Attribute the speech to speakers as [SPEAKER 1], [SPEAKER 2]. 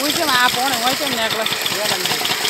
[SPEAKER 1] போயிட்டு நான் போனேன் போயிட்டு நேரில்